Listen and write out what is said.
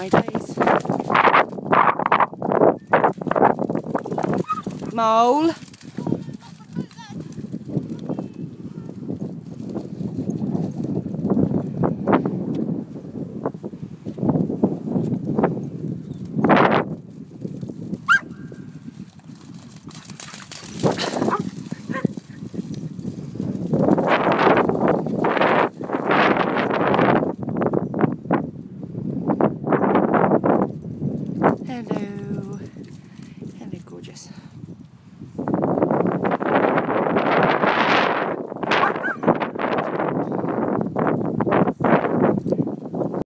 Fridays. Mole. Hello.